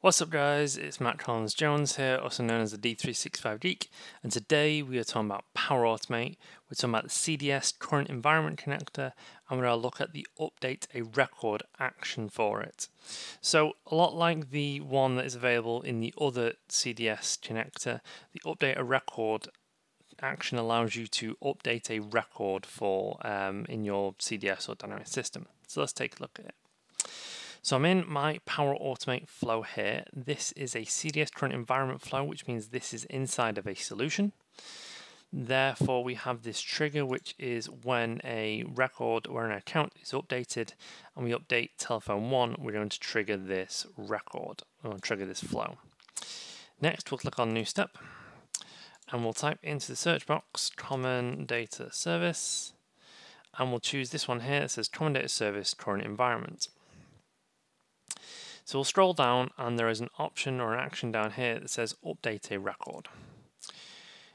What's up guys, it's Matt Collins Jones here, also known as the D365 Geek, and today we are talking about Power Automate, we're talking about the CDS Current Environment Connector, and we're going to look at the Update a Record action for it. So a lot like the one that is available in the other CDS connector, the Update a Record action allows you to update a record for um, in your CDS or dynamic system. So let's take a look at it. So I'm in my Power Automate flow here. This is a CDS current environment flow, which means this is inside of a solution. Therefore, we have this trigger, which is when a record or an account is updated and we update telephone one, we're going to trigger this record or trigger this flow. Next, we'll click on new step and we'll type into the search box common data service and we'll choose this one here that says common data service current environment. So we'll scroll down and there is an option or an action down here that says update a record.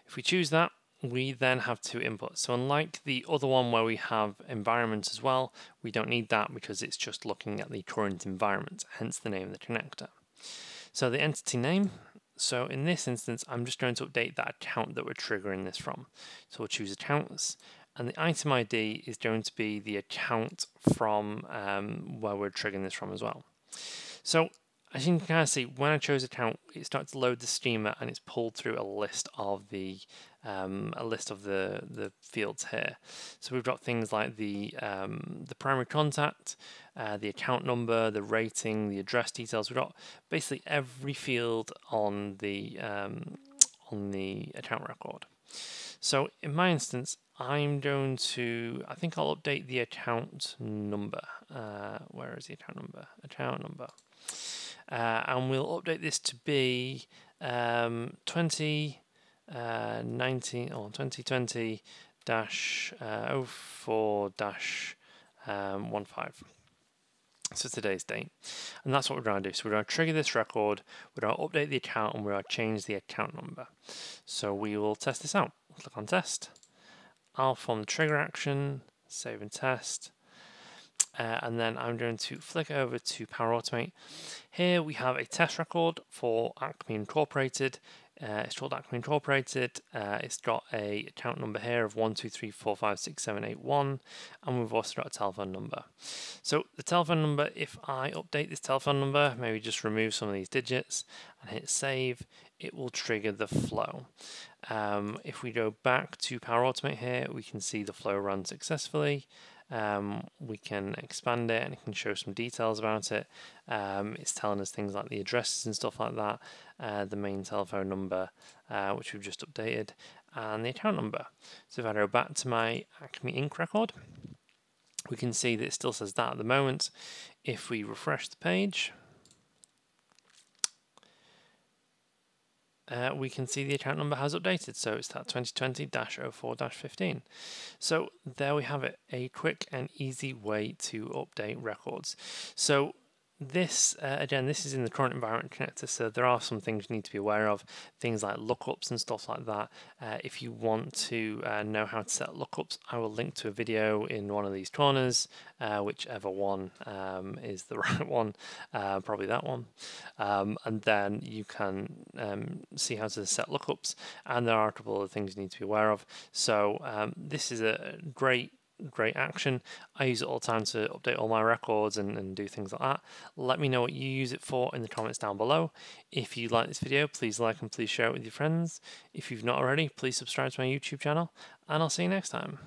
If we choose that, we then have two inputs. So unlike the other one where we have environment as well, we don't need that because it's just looking at the current environment, hence the name of the connector. So the entity name, so in this instance, I'm just going to update that account that we're triggering this from. So we'll choose accounts and the item ID is going to be the account from um, where we're triggering this from as well. So as you can kind of see, when I chose account, it starts to load the schema and it's pulled through a list of the um, a list of the the fields here. So we've got things like the um, the primary contact, uh, the account number, the rating, the address details. We've got basically every field on the um, on the account record. So in my instance, I'm going to, I think I'll update the account number. Uh, where is the account number? Account number. Uh, and we'll update this to be um, 20, uh, 19, or 2020 dash uh, 04 dash um, 15. So today's date. And that's what we're going to do. So we're going to trigger this record, we're going to update the account, and we're going to change the account number. So we will test this out. Click on test. I'll form the trigger action, save and test. Uh, and then I'm going to flick over to Power Automate. Here we have a test record for Acme Incorporated. Uh, it's called Acme Incorporated. Uh, it's got a account number here of one two three four five six seven eight one, and we've also got a telephone number. So the telephone number, if I update this telephone number, maybe just remove some of these digits and hit save, it will trigger the flow. Um, if we go back to Power Automate here, we can see the flow run successfully. Um, we can expand it and it can show some details about it. Um, it's telling us things like the addresses and stuff like that, uh, the main telephone number, uh, which we've just updated, and the account number. So if I go back to my Acme Inc. record, we can see that it still says that at the moment. If we refresh the page, uh, we can see the account number has updated. So it's that 2020-04-15. So there we have it, a quick and easy way to update records. So this, uh, again, this is in the current environment connector, so there are some things you need to be aware of, things like lookups and stuff like that. Uh, if you want to uh, know how to set lookups, I will link to a video in one of these corners, uh, whichever one um, is the right one, uh, probably that one. Um, and then you can um, see how to set lookups, and there are a couple of things you need to be aware of. So um, this is a great great action. I use it all the time to update all my records and, and do things like that. Let me know what you use it for in the comments down below. If you like this video, please like and please share it with your friends. If you've not already, please subscribe to my YouTube channel, and I'll see you next time.